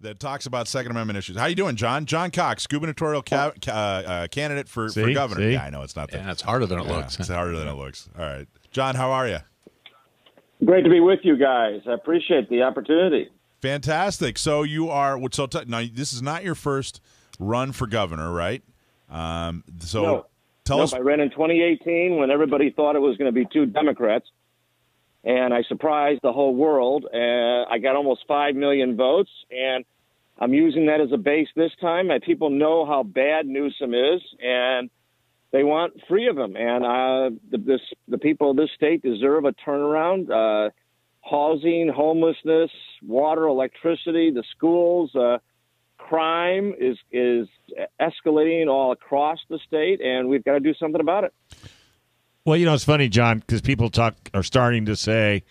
that talks about Second Amendment issues. How you doing, John? John Cox, gubernatorial ca- ca- uh, candidate for, for governor. See? Yeah, I know it's not that. Yeah, it's harder than it Yeah, looks. It's harder than it looks. All right, John, how are you? Great to be with you guys. I appreciate the opportunity. Fantastic. So you are. So t- now this is not your first run for governor, right? Um, so No. tell Nope, us. I ran in 2018 when everybody thought it was going to be two Democrats, and I surprised the whole world. And I got almost five million votes, and I'm using that as a base this time. My people know how bad Newsom is, and they want three of them. And uh, the, this, the people of this state deserve a turnaround. Uh, housing, homelessness, water, electricity, the schools. Uh, crime is is escalating all across the state, and we've got to do something about it. Well, you know, it's funny, John, because people talk are starting to say,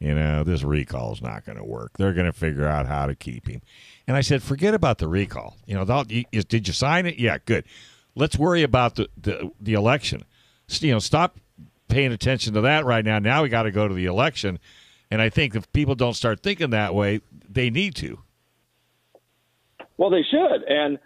you know, this recall is not going to work. They're going to figure out how to keep him. And I said, forget about the recall. You know, is, did you sign it? Yeah, good. Let's worry about the the, the election. You know, stop paying attention to that right now. Now we got to go to the election. And I think if people don't start thinking that way, they need to. Well, they should. And,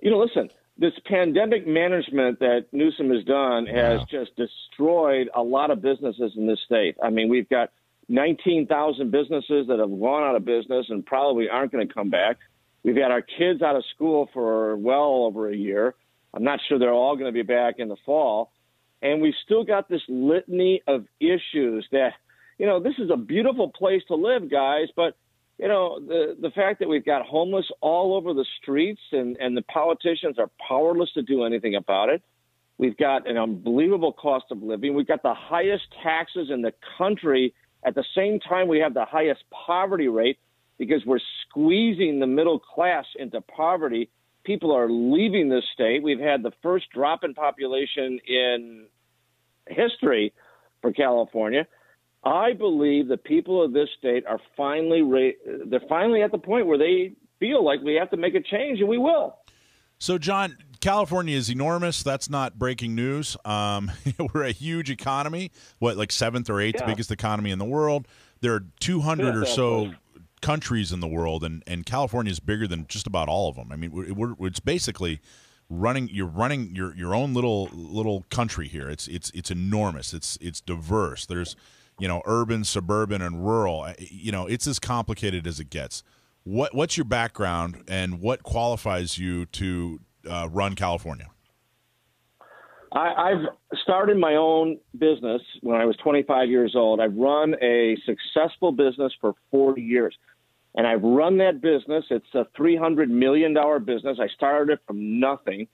you know, listen, this pandemic management that Newsom has done has Wow. just destroyed a lot of businesses in this state. I mean, we've got 19,000 businesses that have gone out of business and probably aren't going to come back. We've had our kids out of school for well over a year. I'm not sure they're all going to be back in the fall. And we've still got this litany of issues that, you know, this is a beautiful place to live, guys, but you know the the fact that we've got homeless all over the streets and and the politicians are powerless to do anything about it. We've got an unbelievable cost of living. We've got the highest taxes in the country. At the same time we have the highest poverty rate because we're squeezing the middle class into poverty. People are leaving this state. We've had the first drop in population in history for California. I believe the people of this state are finally ra- they're finally at the point where they feel like we have to make a change, and we will. So, John, California is enormous. That's not breaking news. Um, we're a huge economy. What, like seventh or eighth Yeah. biggest economy in the world? There are 200 or so countries in the world, and, and California is bigger than just about all of them. I mean, we're, we're, it's basically running. You're running your, your own little little country here. It's it's it's enormous. It's it's diverse. There's you know urban, suburban, and rural. You know, it's as complicated as it gets. What what's your background and what qualifies you to uh, run California? I, I've started my own business when I was 25 years old. I've run a successful business for 40 years. And I've run that business. It's a $300 million business. I started it from nothing.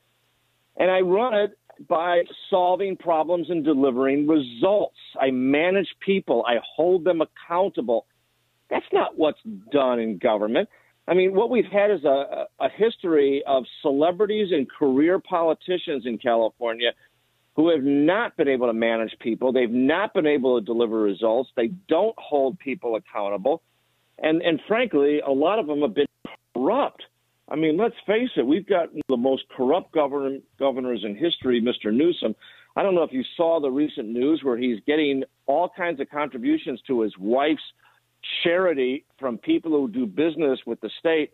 And I run it by solving problems and delivering results. I manage people, I hold them accountable. That's not what's done in government. I mean, what we've had is a, a history of celebrities and career politicians in California who have not been able to manage people. They've not been able to deliver results. They don't hold people accountable. And, and frankly, a lot of them have been corrupt. I mean, let's face it, we've got the most corrupt governor, governors in history, Mr. Newsom. I don't know if you saw the recent news where he's getting all kinds of contributions to his wife's charity from people who do business with the state.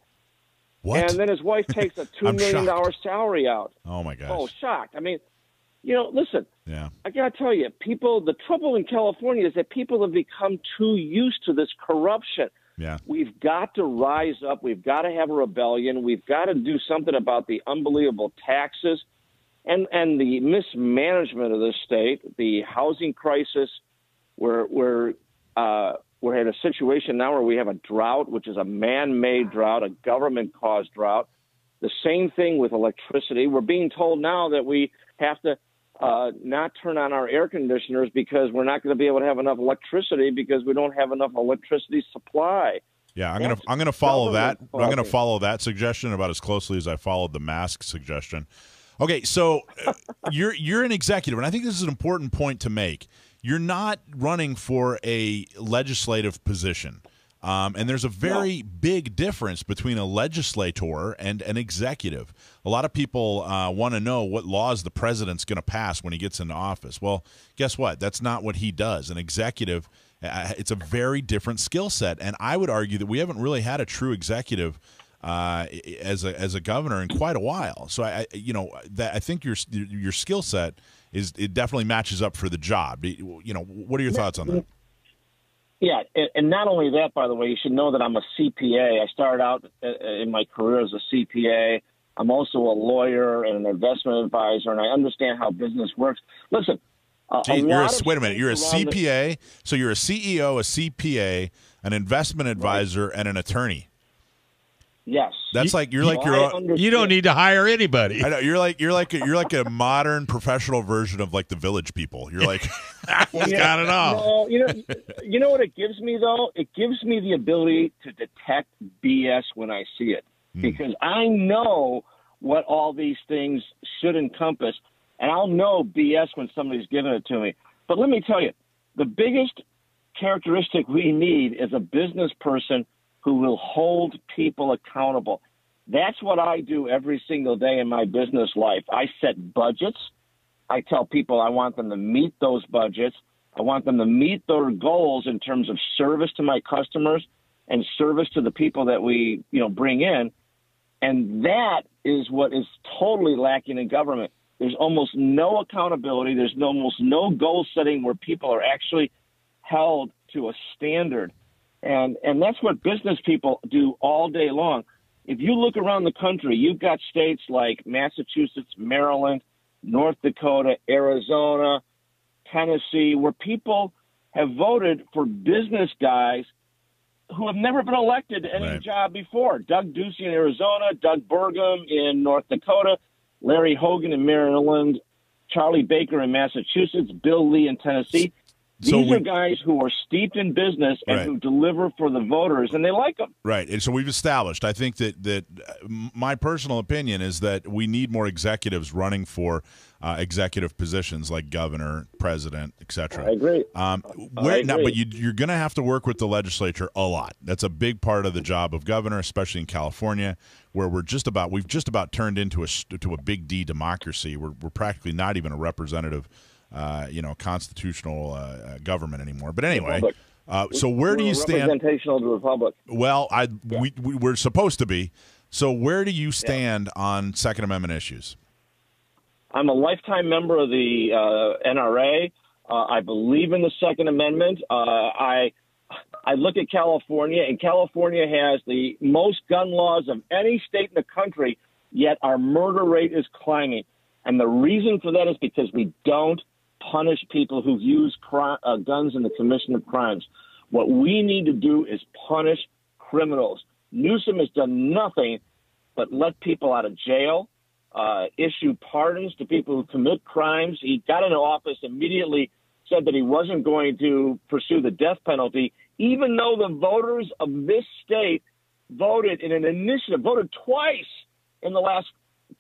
What? And then his wife takes a two million dollar salary out. oh my gosh. Oh, shocked. I mean, you know, listen, yeah. I got to tell you, people, the trouble in California is that people have become too used to this corruption. Yeah. We've got to rise up. We've got to have a rebellion. We've got to do something about the unbelievable taxes and, and the mismanagement of this state, the housing crisis. We're, we're, uh, we're in a situation now where we have a drought, which is a man made drought, a government caused drought. The same thing with electricity. We're being told now that we have to uh, not turn on our air conditioners because we're not going to be able to have enough electricity because we don't have enough electricity supply. Yeah, I'm gonna I'm gonna follow that. I'm gonna follow that suggestion about as closely as I followed the mask suggestion. Okay, so uh, you're you're an executive, and I think this is an important point to make. You're not running for a legislative position. Um, and there's a very big difference between a legislator and an executive. A lot of people uh, want to know what laws the president's going to pass when he gets into office. Well, guess what? That's not what he does. An executive, uh, it's a very different skill set. And I would argue that we haven't really had a true executive uh, as a as a governor in quite a while. So I, you know, that I think your your skill set is it definitely matches up for the job. You know, what are your thoughts on that? Yeah, and not only that, by the way, you should know that I'm a CPA. I started out uh, in my career as a CPA. I'm also a lawyer and an investment advisor, and I understand how business works. Listen, uh, Gee, a you're a, wait a minute. You're a CPA, the, so you're a CEO, a CPA, an investment advisor, right. and an attorney. Yes, that's you, like you're like you're. You don't need to hire anybody. I know you're like you're like a, you're like a modern professional version of like the village people. You're like he's yeah, got it all. No, you know, you know what it gives me though. It gives me the ability to detect BS when I see it mm. because I know what all these things should encompass, and I'll know BS when somebody's giving it to me. But let me tell you, the biggest characteristic we need is a business person who will hold people accountable. That's what I do every single day in my business life. I set budgets. I tell people I want them to meet those budgets. I want them to meet their goals in terms of service to my customers and service to the people that we, you know, bring in. And that is what is totally lacking in government. There's almost no accountability. There's almost no goal setting where people are actually held to a standard and, and that's what business people do all day long. If you look around the country, you've got states like Massachusetts, Maryland, North Dakota, Arizona, Tennessee, where people have voted for business guys who have never been elected to any right. job before. Doug Ducey in Arizona, Doug Burgum in North Dakota, Larry Hogan in Maryland, Charlie Baker in Massachusetts, Bill Lee in Tennessee. These we, are guys who are steeped in business and right. who deliver for the voters, and they like them. Right, and so we've established. I think that that my personal opinion is that we need more executives running for uh, executive positions like governor, president, etc. I agree. Um, where, I agree. Now, but you, you're going to have to work with the legislature a lot. That's a big part of the job of governor, especially in California, where we're just about we've just about turned into a to a big D democracy. We're we're practically not even a representative uh, you know, constitutional uh, uh, government anymore. But anyway, uh, so where do you stand? Representational to the republic. Well, I yeah. we, we we're supposed to be. So where do you stand yeah. on Second Amendment issues? I'm a lifetime member of the uh, NRA. Uh, I believe in the Second Amendment. I I look at California, and California has the most gun laws of any state in the country. Yet our murder rate is climbing, and the reason for that is because we don't punish people who use cri- uh, guns in the commission of crimes. What we need to do is punish criminals. Newsom has done nothing but let people out of jail, uh, issue pardons to people who commit crimes. He got into office immediately, said that he wasn't going to pursue the death penalty, even though the voters of this state voted in an initiative, voted twice in the last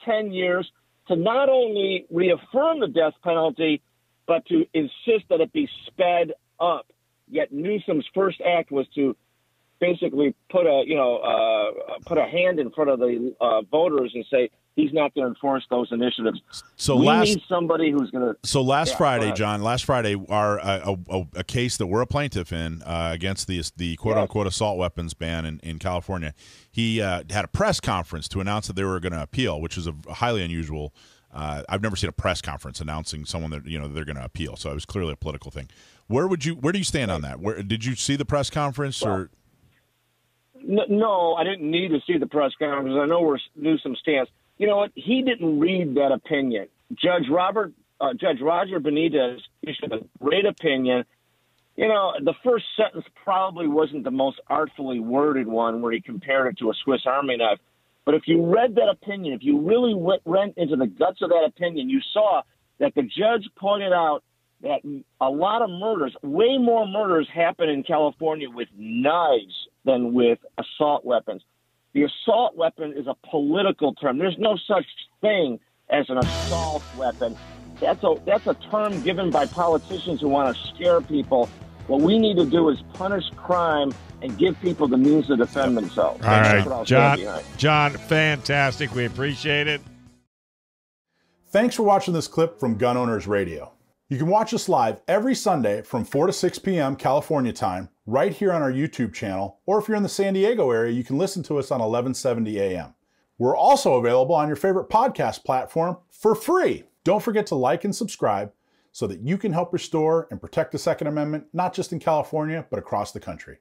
10 years to not only reaffirm the death penalty, but to insist that it be sped up. Yet Newsom's first act was to basically put a you know uh, put a hand in front of the uh, voters and say he's not going to enforce those initiatives. So we last, need somebody who's going to. So last yeah, Friday, John, last Friday, our uh, a, a, case that we're a plaintiff in uh, against the the quote unquote assault weapons ban in, in California, he uh, had a press conference to announce that they were going to appeal, which is a highly unusual uh, I've never seen a press conference announcing someone that you know they're going to appeal. So it was clearly a political thing. Where would you? Where do you stand on that? Where did you see the press conference or? No, I didn't need to see the press conference. I know where Newsom stands. You know what? He didn't read that opinion. Judge Robert, uh, Judge Roger Benitez issued a great opinion. You know, the first sentence probably wasn't the most artfully worded one, where he compared it to a Swiss Army knife. But if you read that opinion, if you really went, went into the guts of that opinion, you saw that the judge pointed out that a lot of murders, way more murders happen in California with knives than with assault weapons. The assault weapon is a political term. There's no such thing as an assault weapon. That's a that's a term given by politicians who want to scare people. What we need to do is punish crime and give people the means to defend themselves. All right, John. John, fantastic. We appreciate it. Thanks for watching this clip from Gun Owners Radio. You can watch us live every Sunday from 4 to 6 p.m. California time, right here on our YouTube channel, or if you're in the San Diego area, you can listen to us on 1170 a.m. We're also available on your favorite podcast platform for free. Don't forget to like and subscribe so that you can help restore and protect the Second Amendment, not just in California, but across the country.